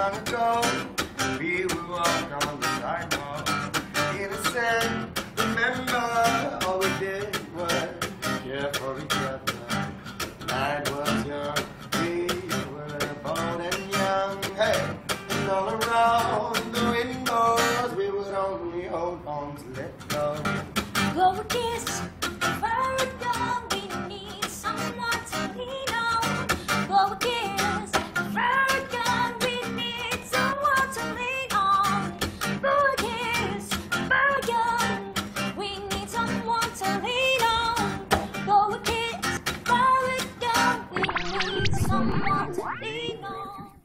long ago, we would walk on the sidewalk. Innocent, remember, all we did was care for each other. Night was young, we were bold and young. Hey, and all around the windows, we would only hold on to let go. Martina.